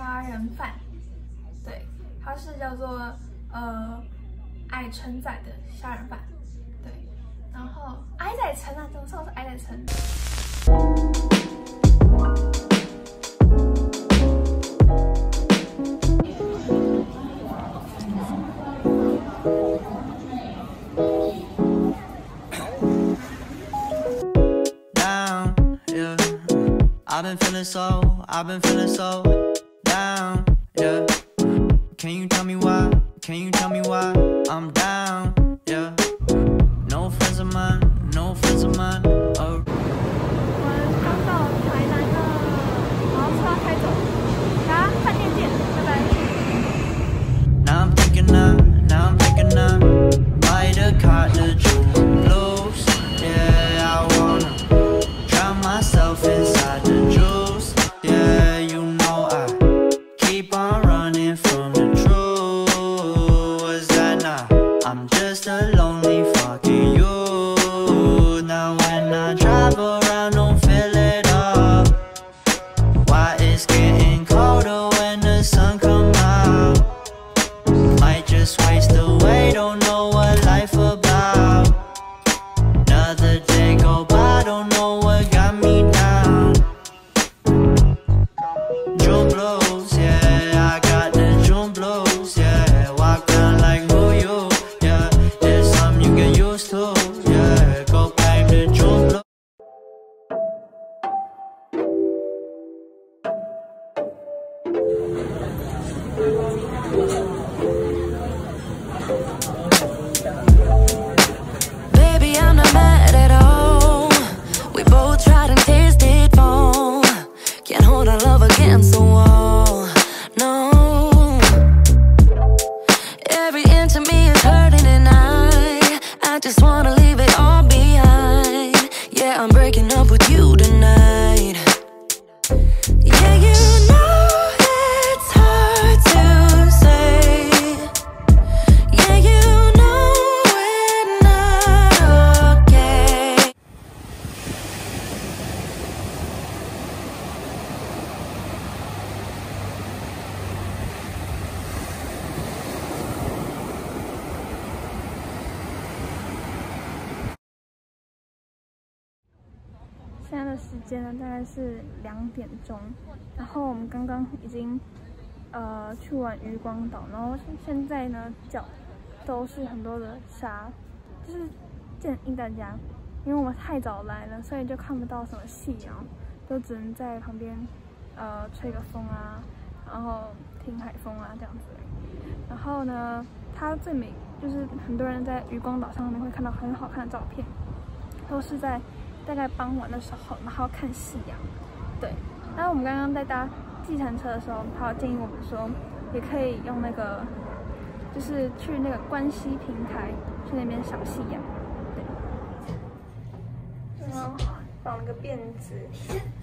虾仁饭，对，它是叫做呃爱称仔的虾仁饭，对，然后爱仔称啊，怎么说是爱仔称？down, yeah. I've been feeling so, I've been feeling so down, yeah. Can you tell me why? Can you tell me why I'm down, yeah? No friends of mine, no friends of mine. 现在的时间呢，大概是两点钟，然后我们刚刚已经呃去完渔光岛，然后现在呢脚都是很多的沙，就是建议大家，因为我们太早来了，所以就看不到什么夕阳，就只能在旁边呃吹个风啊，然后听海风啊这样子。然后呢，它最美就是很多人在渔光岛上面会看到很好看的照片，都是在大概傍晚的时候，然后看夕阳。对，然后我们刚刚在搭计程车的时候，他有建议我们说，也可以用那个，就是去那个关西平台去那边赏夕阳。对，然后绑了个辫子，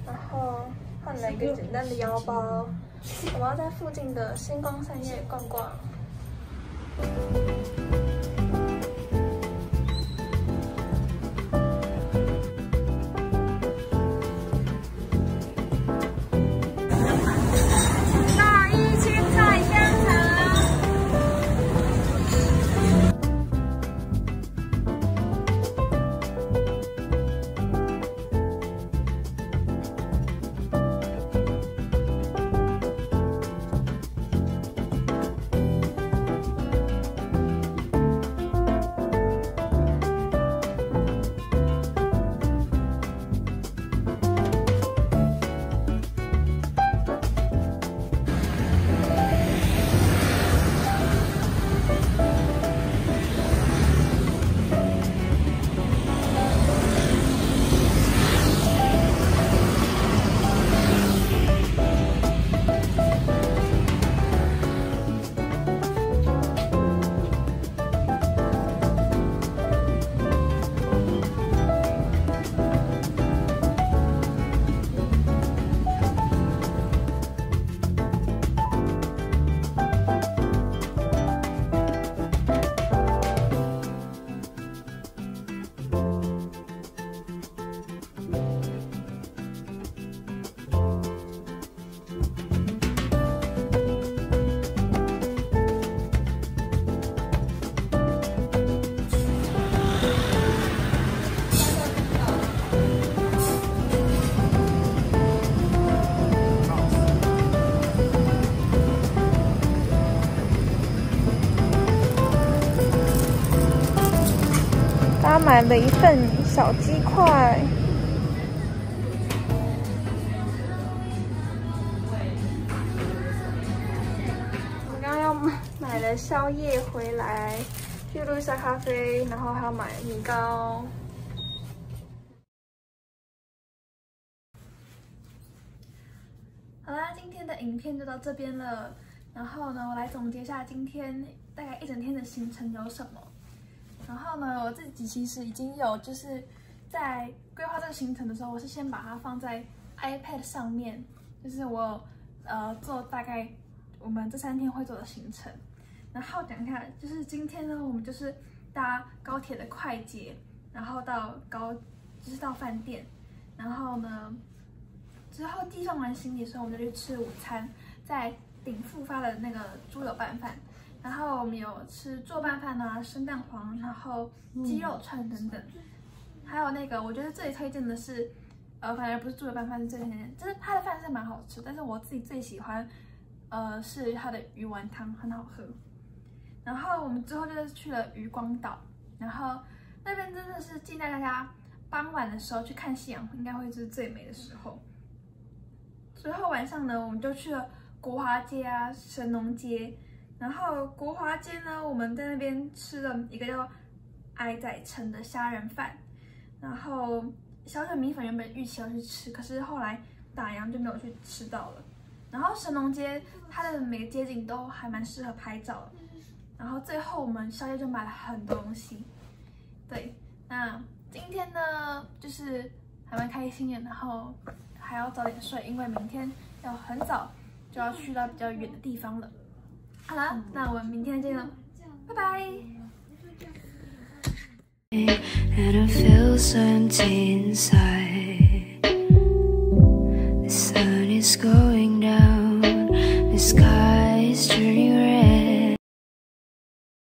然后换了一个简单的腰包。我们要在附近的星光三月逛逛。买了一份小鸡块。我刚刚要买买了宵夜回来，去路易莎咖啡，然后还要买米糕。好啦，今天的影片就到这边了。然后呢，我来总结一下今天大概一整天的行程有什么。然后呢，我自己其实已经有就是在规划这个行程的时候，我是先把它放在 iPad 上面，就是我呃做大概我们这三天会做的行程。然后讲一下，就是今天呢，我们就是搭高铁的快捷，然后到高就是到饭店，然后呢。之后寄送完行李的时候，我们就去吃午餐，在鼎富发的那个猪柳拌饭。然后我们有吃做拌饭啊，生蛋黄，然后鸡肉串等等。还有那个，我觉得最推荐的是，呃，反而不是做的拌饭是最推荐，就是它的饭是蛮好吃，但是我自己最喜欢，呃，是它的鱼丸汤很好喝。然后我们之后就是去了渔光岛，然后那边真的是建议大家傍晚的时候去看夕阳，应该会是最美的时候。最后晚上呢，我们就去了国华街啊、神农街。然后国华街呢，我们在那边吃了一个叫矮仔城的虾仁饭。然后小卷米粉原本预期要去吃，可是后来打烊就没有去吃到了。然后神农街它的每个街景都还蛮适合拍照的。然后最后我们宵夜就买了很多东西。对，那今天呢，就是还蛮开心的。然后。还要早点睡，因为明天要很早就要去到比较远的地方了。好了，那我们明天见了，拜拜。